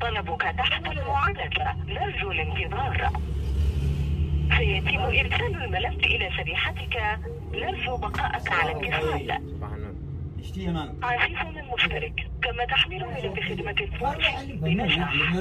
طلبك تحت المعالجة نرجو الانتظار. سيتم إرسال الملف إلى شريحتك نرجو بقاءك على اتصال. عزيزنا المشترك كما تحمل ملف خدمة الفرش بنجاح